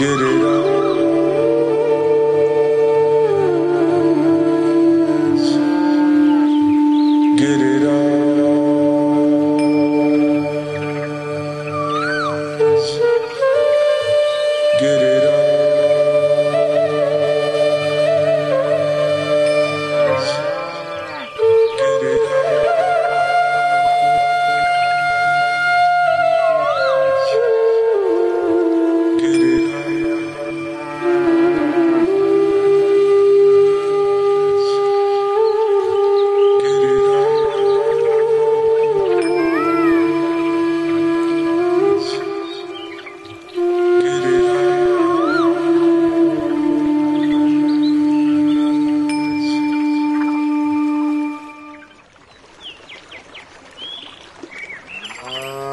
get it up. Uh...